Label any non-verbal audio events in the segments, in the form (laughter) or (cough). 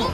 こ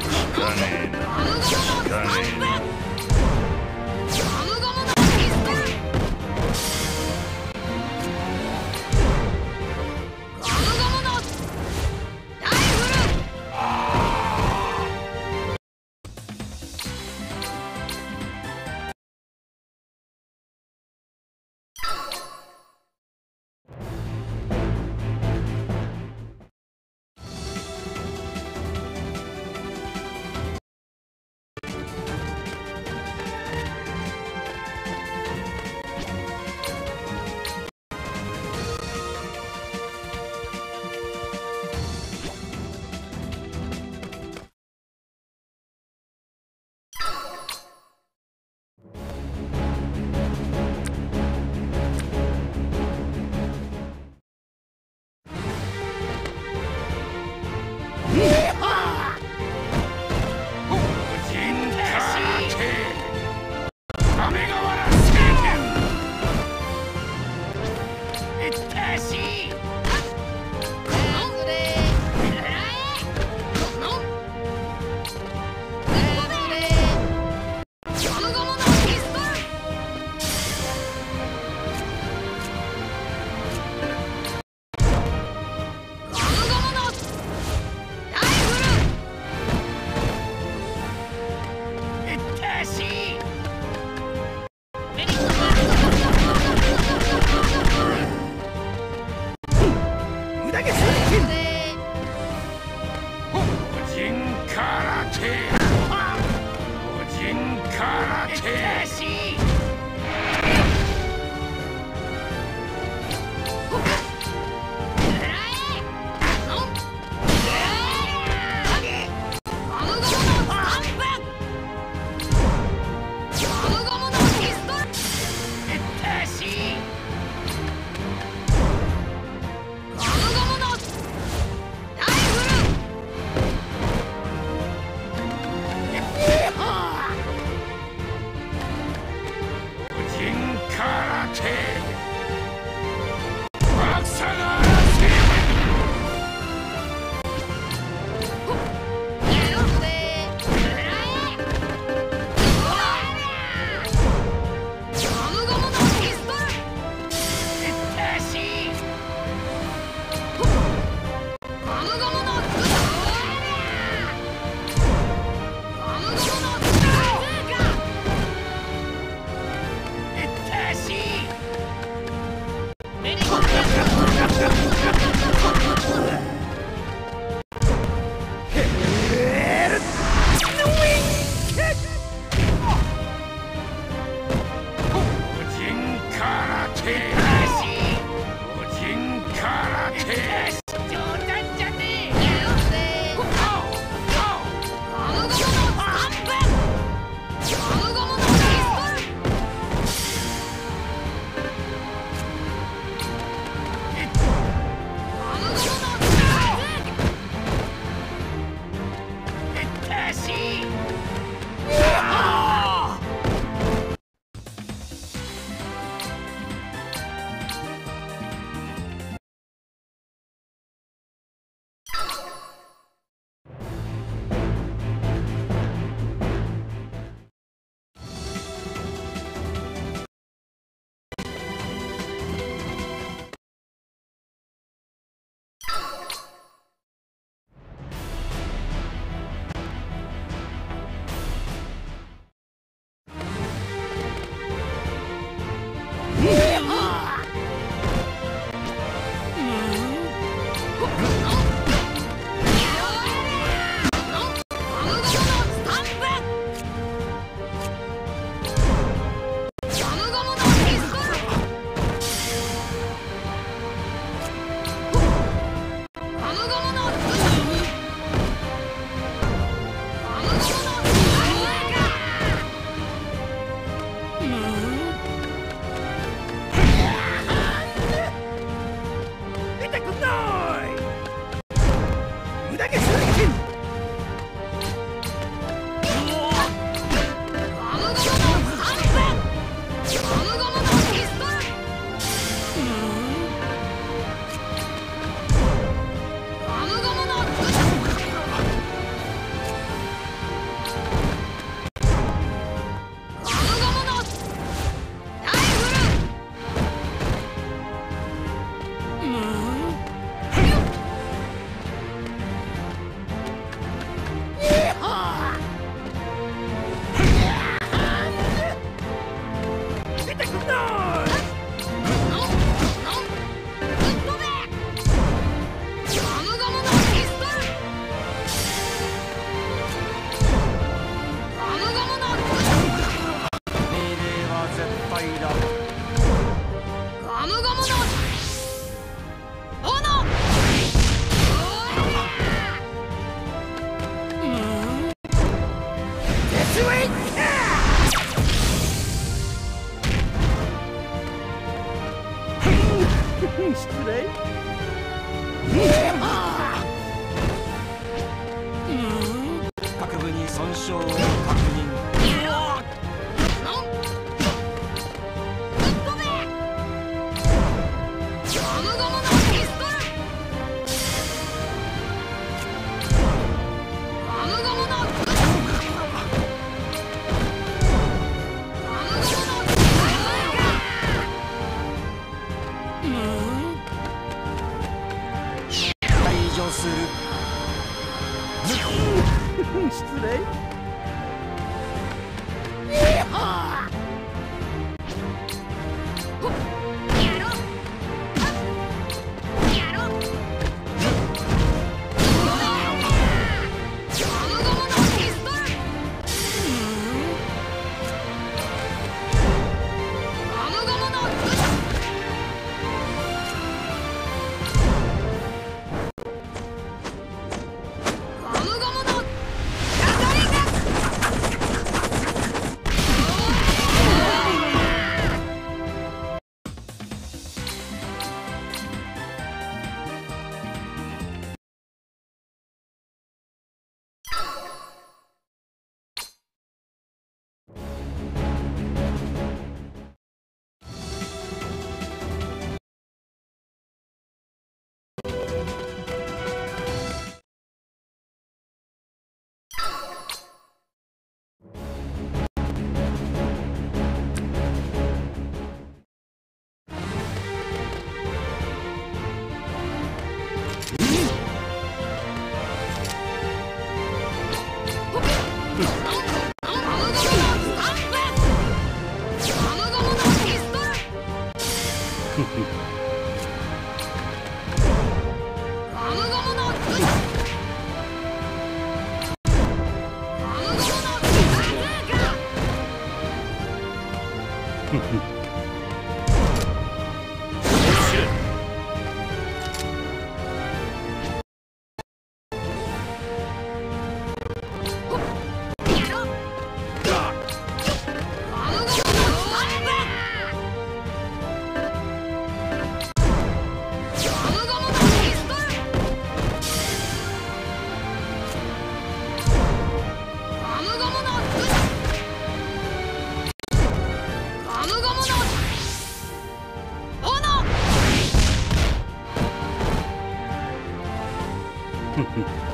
Hehehe (laughs)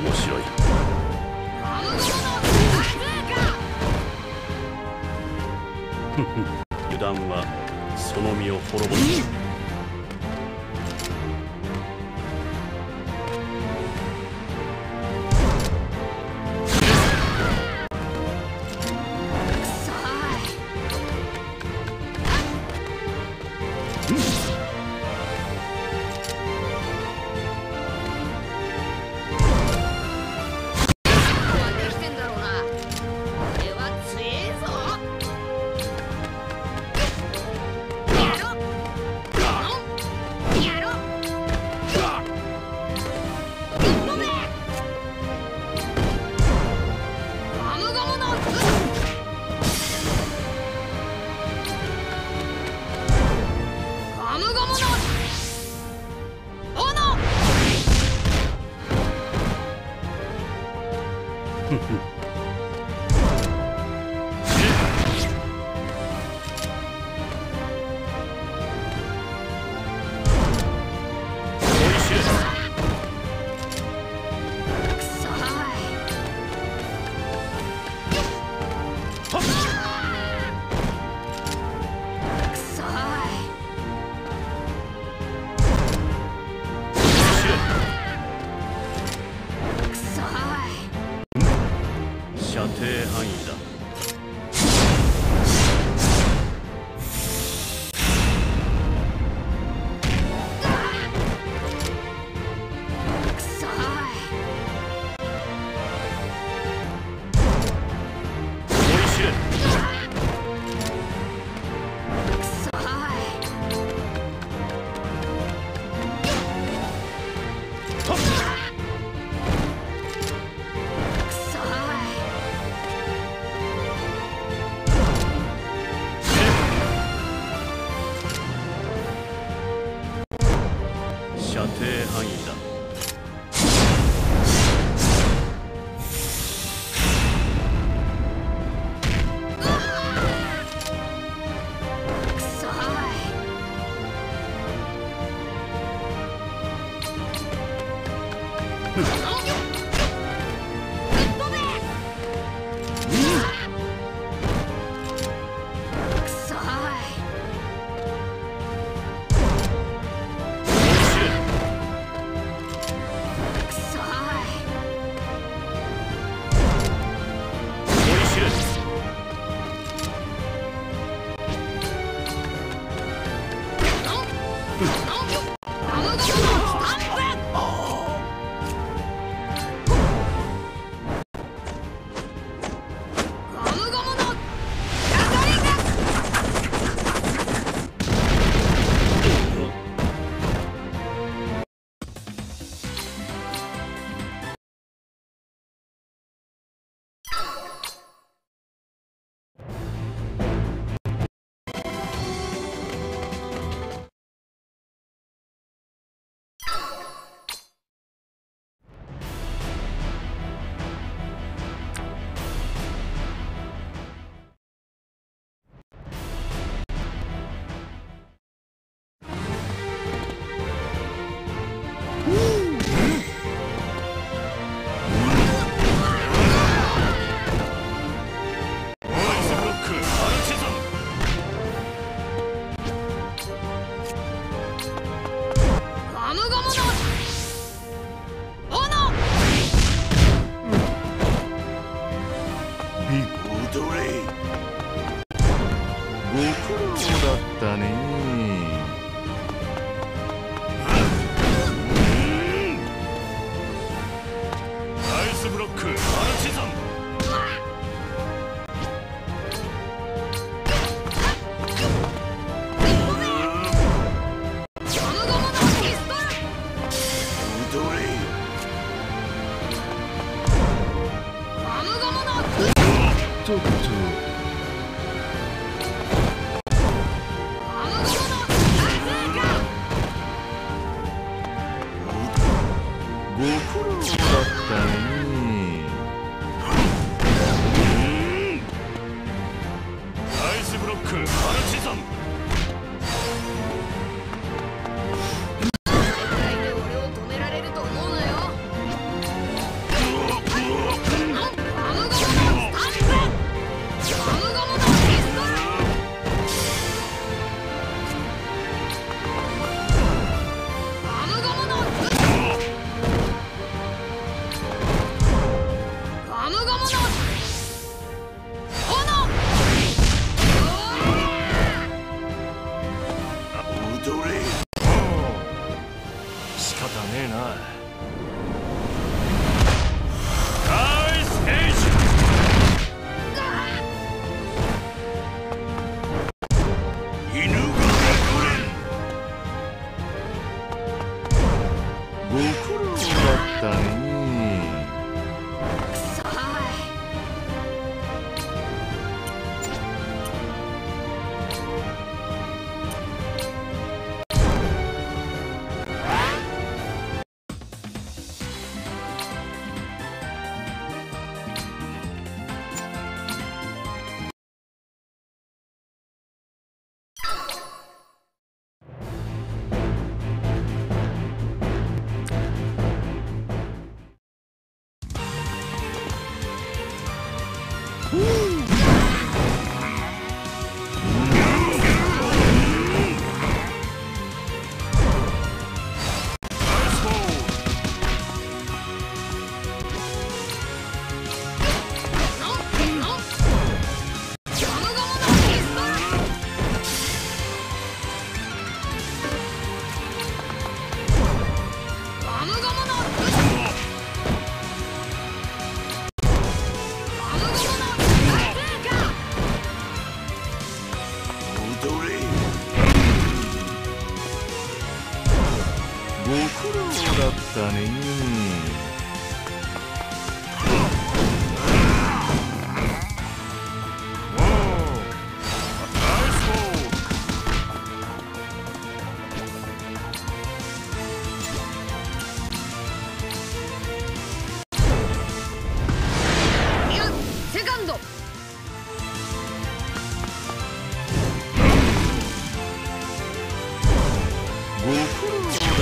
面白い。油断はその身を滅ぼす。Hmm. (laughs)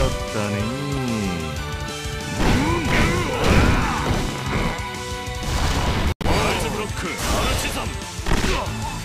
ったね。アイズブロックアルチザン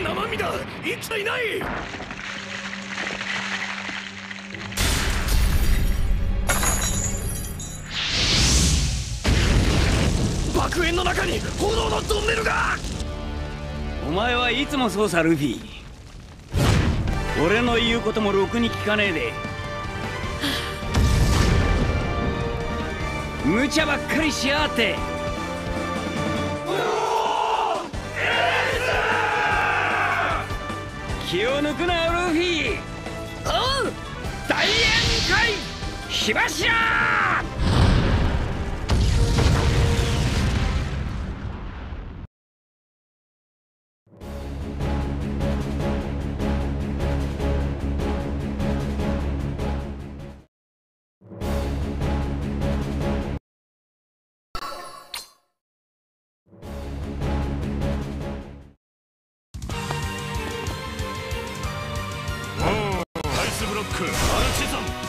生身だ。生きていない。爆炎の中に炎のトンネルが！お前はいつもそうさルフィ。俺の言うこともろくに聞かねえで。無茶ばっかりしやがって。気を抜くなルフィ。おう！大宴会！火柱！イスブロック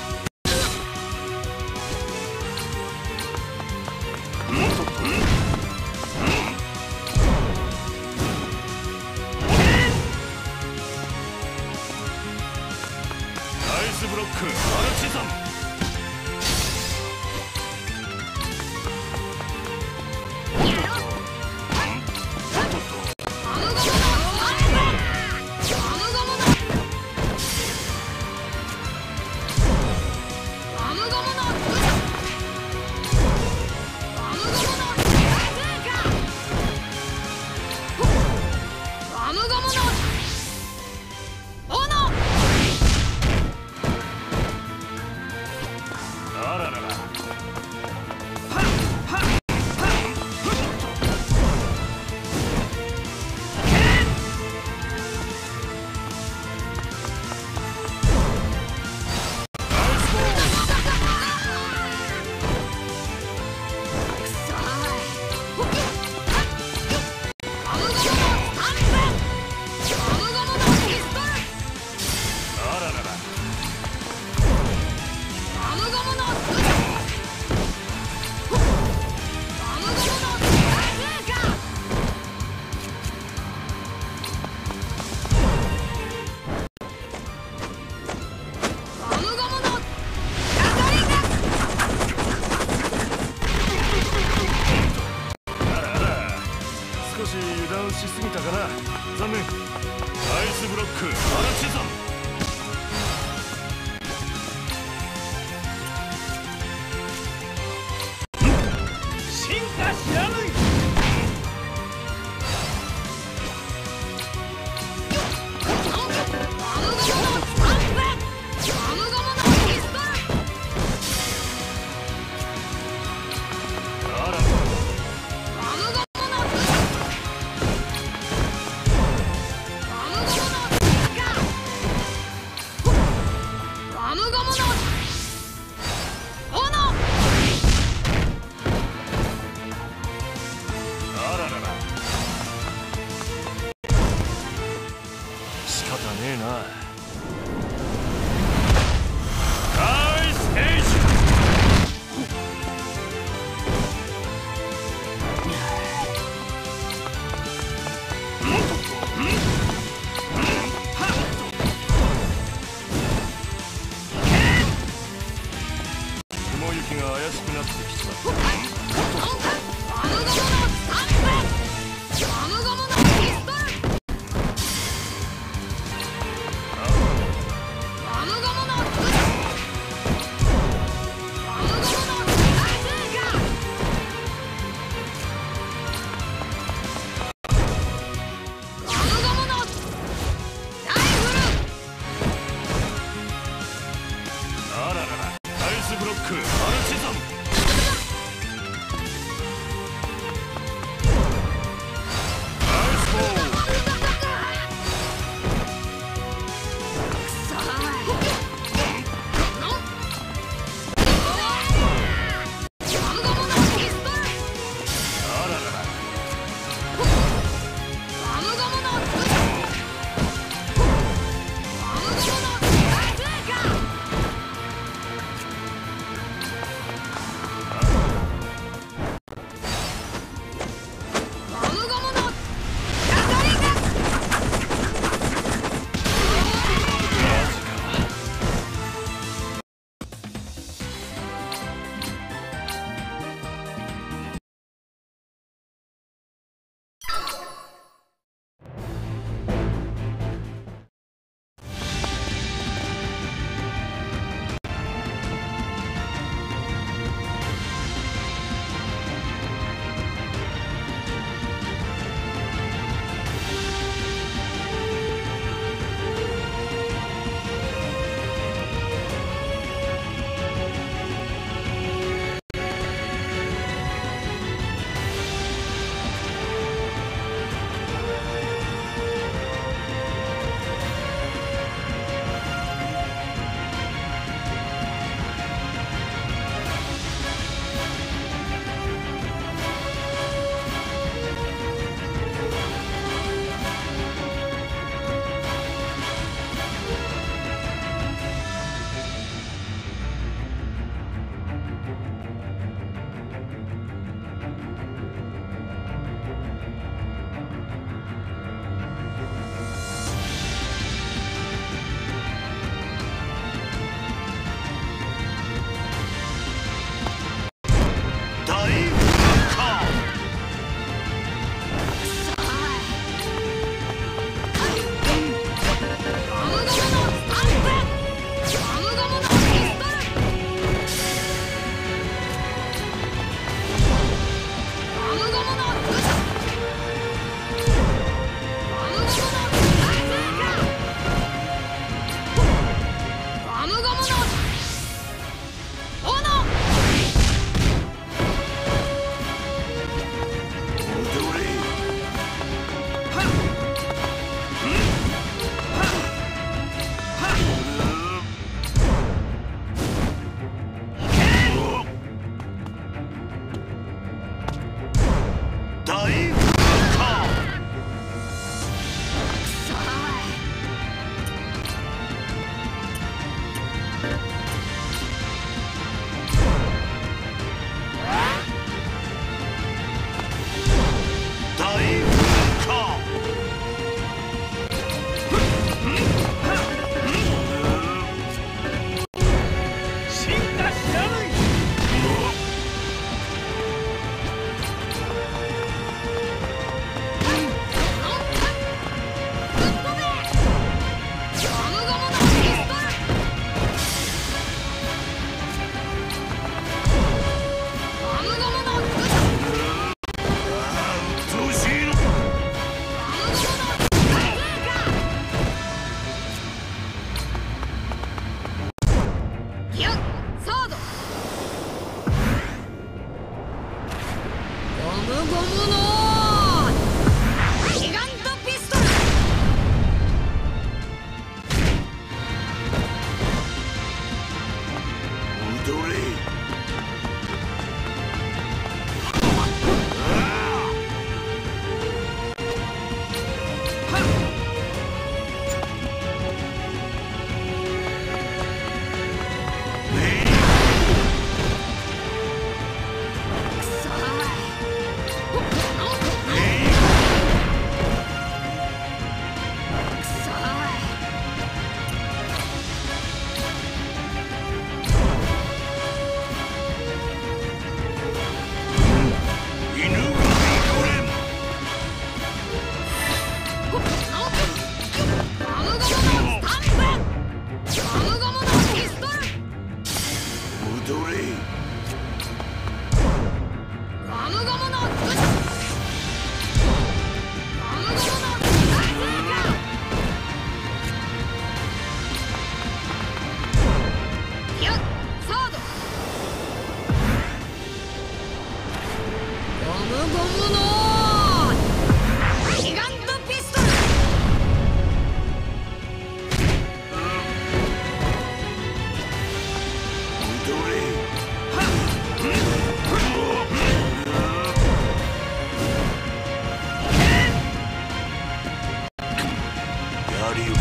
りゆム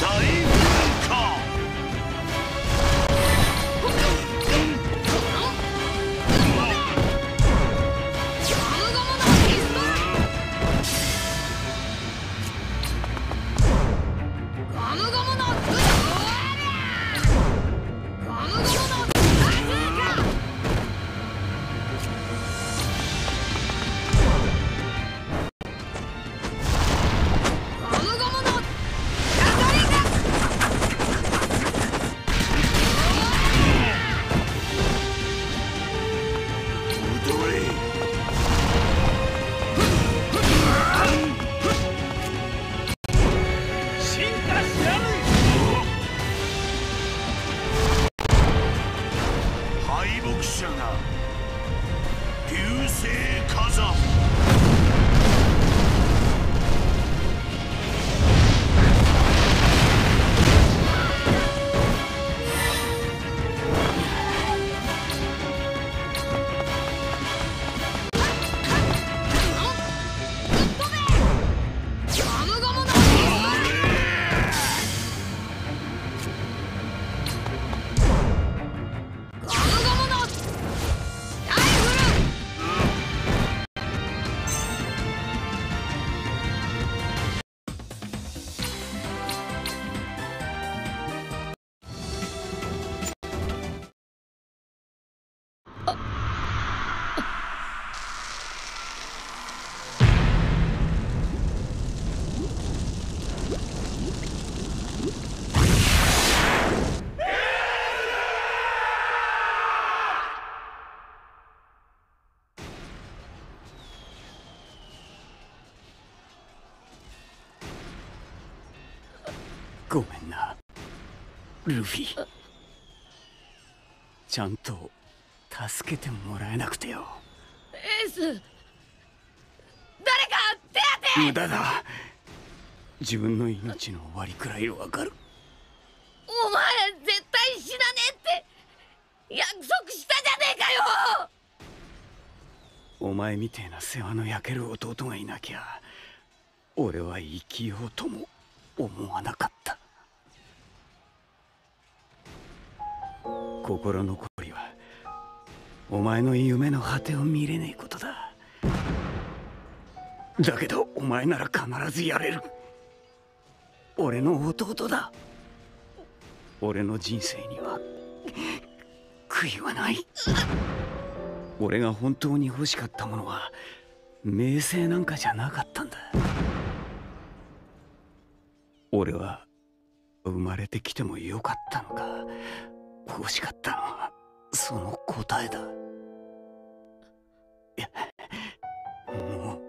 大ルフィ。ちゃんと助けてもらえなくてよ。エース誰か手当て！無駄だ。自分の命の終わりくらいわかる。お前絶対死なねえって約束したじゃねえかよ！お前みてえな世話の焼ける弟がいなきゃ俺は生きようとも思わなかった心残りはお前の夢の果てを見れねえことだ。だけどお前なら必ずやれる。俺の弟だ。俺の人生には悔いはない。俺が本当に欲しかったものは名声なんかじゃなかったんだ。俺は生まれてきてもよかったのか。欲しかった。のはその答えだ。いやもう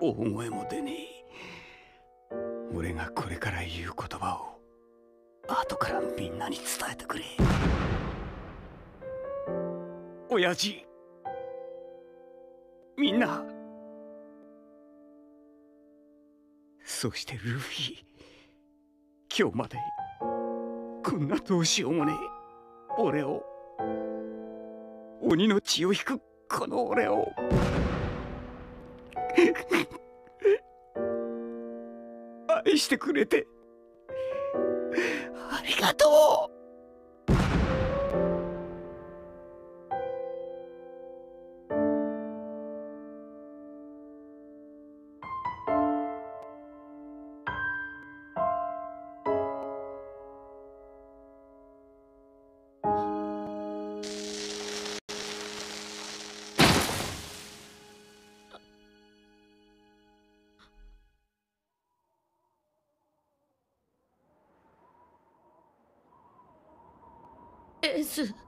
大声も出ねえ。俺がこれから言う言葉を後からみんなに伝えてくれ。親父。みんな。そしてルフィ。今日までこんなどうしようもねえ。俺を。鬼の血を引くこの俺を。愛してくれて。ありがとう。エ